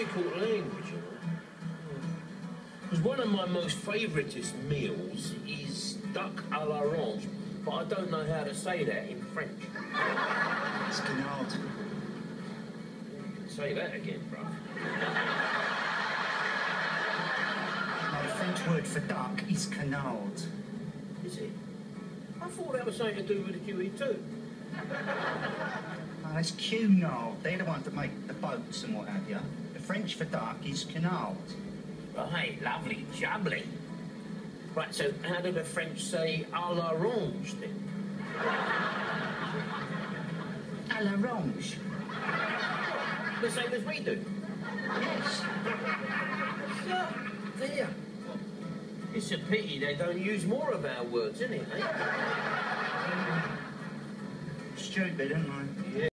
difficult language. Because one of my most favouriteest meals is duck à l'orange, but I don't know how to say that in French. It's canard. Say that again, bruv. The French word for duck is canard. Is it? I thought that was something to do with the QE2. No, that's uh, cunard. They're the ones that make the boats and what have you. French for duck is canard. Right, lovely, jubbly. Right, so how do the French say à l'orange then? À l'orange. The same as we do. Yes. There. It's a pity they don't use more of our words, isn't it? Eh? Stupid, isn't they? Yeah.